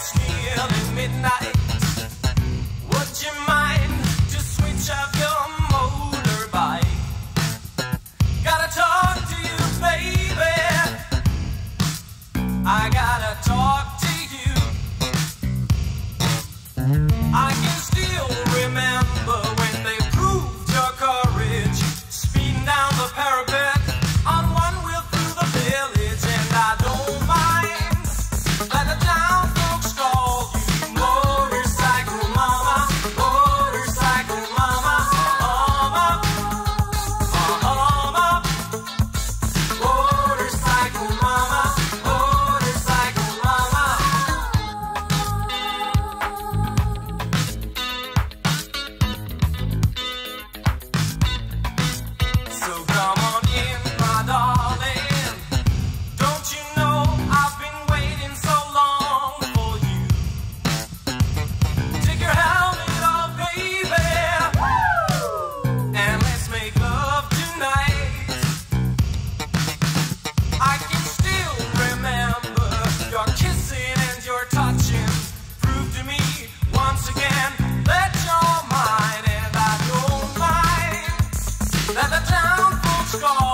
catch at midnight. Would you mind switch off your motorbike? Gotta talk to you, baby. I gotta. Let's go!